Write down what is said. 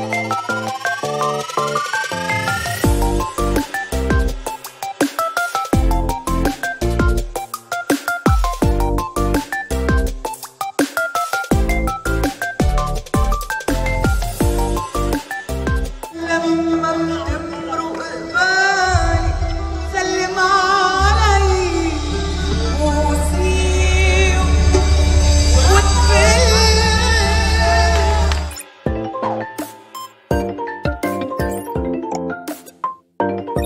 Música